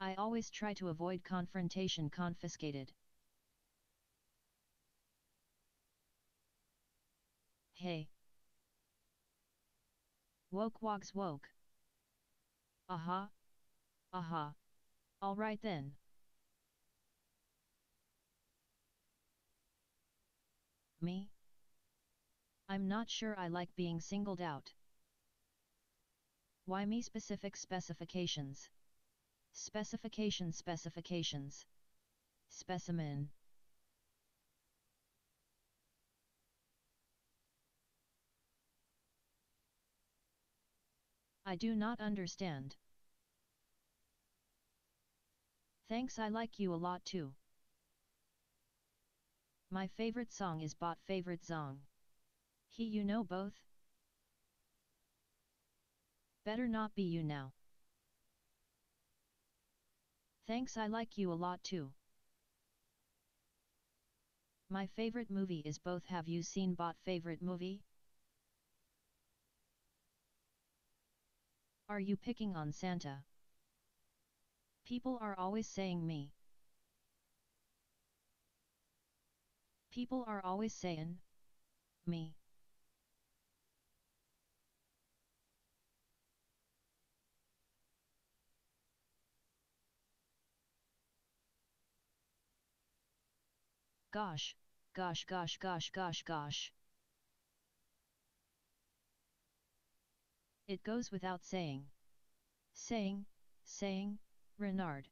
I always try to avoid confrontation confiscated. Hey. Woke wogs woke. Uh-huh. Uh-huh. Aha. Aha. Alright then. Me? I'm not sure I like being singled out. Why me specific specifications? Specification specifications. Specimen. I do not understand. Thanks I like you a lot too. My favorite song is bot favorite song. He you know both? Better not be you now. Thanks I like you a lot too. My favorite movie is both have you seen bot favorite movie? Are you picking on Santa? People are always saying me. People are always saying me. Gosh, gosh gosh gosh gosh gosh. It goes without saying. Saying, saying, Renard.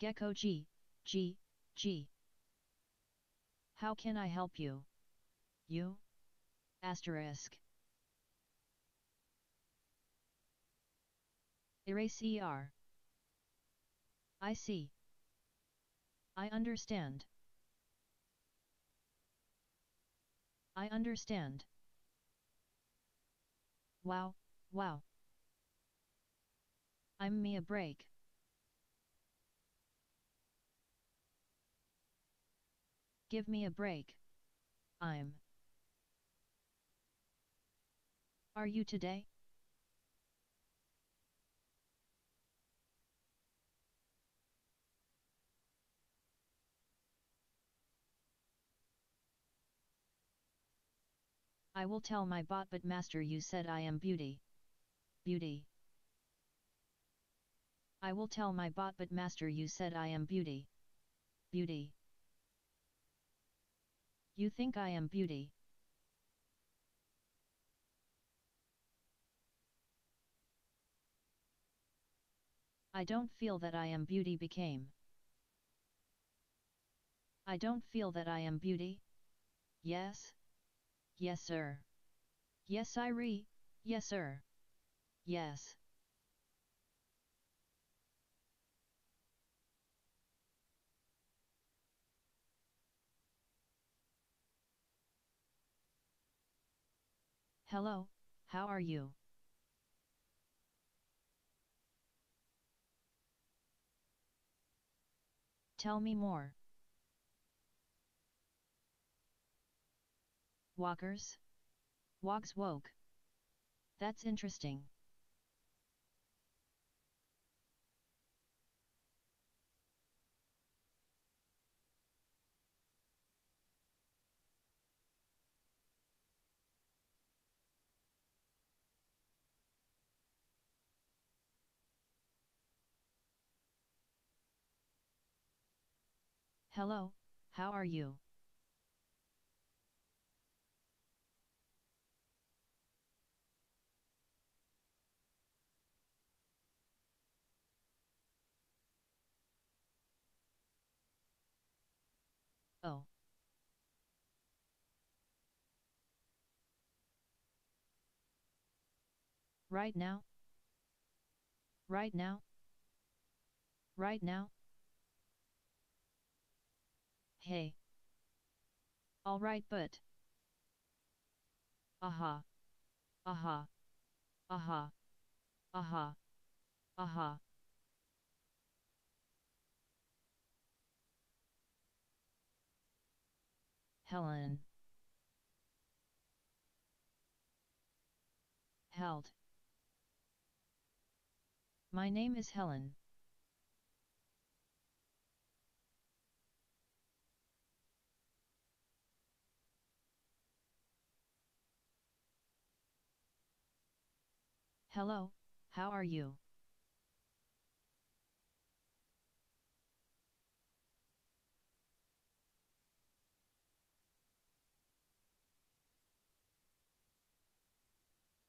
Gecko G, G, G. How can I help you? You? Asterisk. Erase ER. I see. I understand. I understand. Wow, wow. I'm me a break. Give me a break. I'm. Are you today? I will tell my bot but master you said I am beauty. Beauty. I will tell my bot but master you said I am beauty. Beauty. You think I am beauty? I don't feel that I am beauty became. I don't feel that I am beauty? Yes? Yes sir. Yes I re, yes sir. Yes. Hello, how are you? Tell me more. Walkers? Walks woke. That's interesting. Hello, how are you? Right now? Right now? Right now? Hey. Alright but. Aha. Aha. Aha. Aha. Aha. Helen. Held. My name is Helen. Hello, how are you?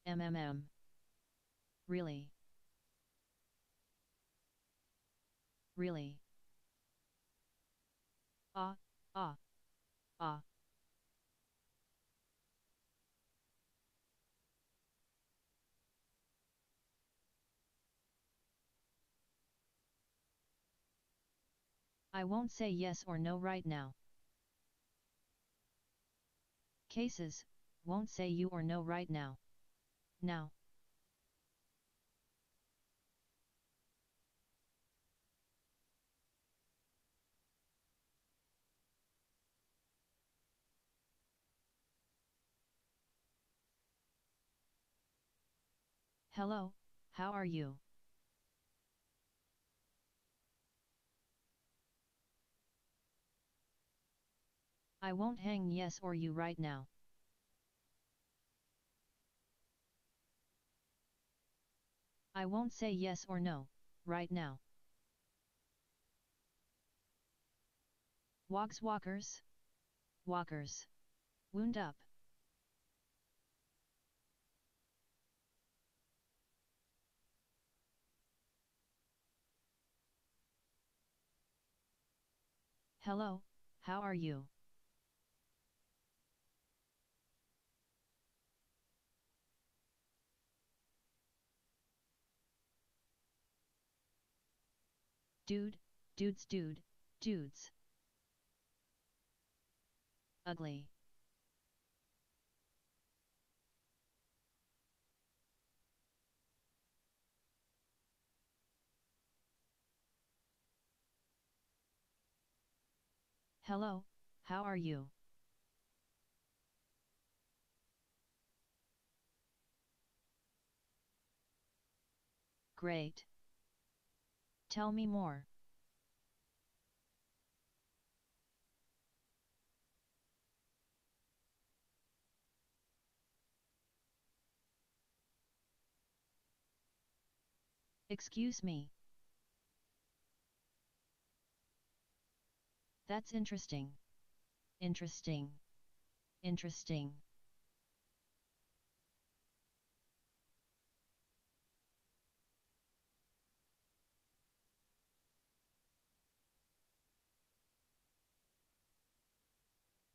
MMM. Really? Really? Ah, ah, ah. I won't say yes or no right now. Cases, won't say you or no right now. Now. Hello, how are you? I won't hang yes or you right now. I won't say yes or no, right now. Walks walkers? Walkers. Wound up. Hello, how are you? Dude, dudes dude, dudes. Ugly. Hello, how are you? Great. Tell me more. Excuse me. That's interesting. Interesting. Interesting.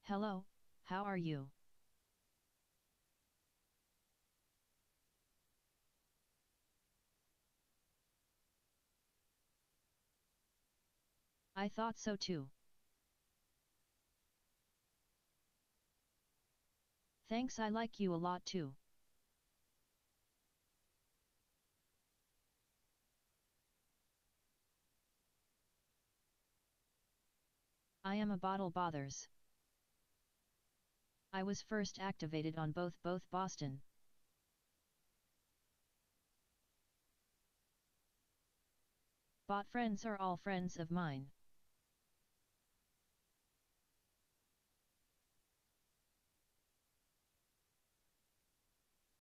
Hello, how are you? I thought so too. Thanks I like you a lot too. I am a bottle bothers. I was first activated on both both Boston. Bot friends are all friends of mine.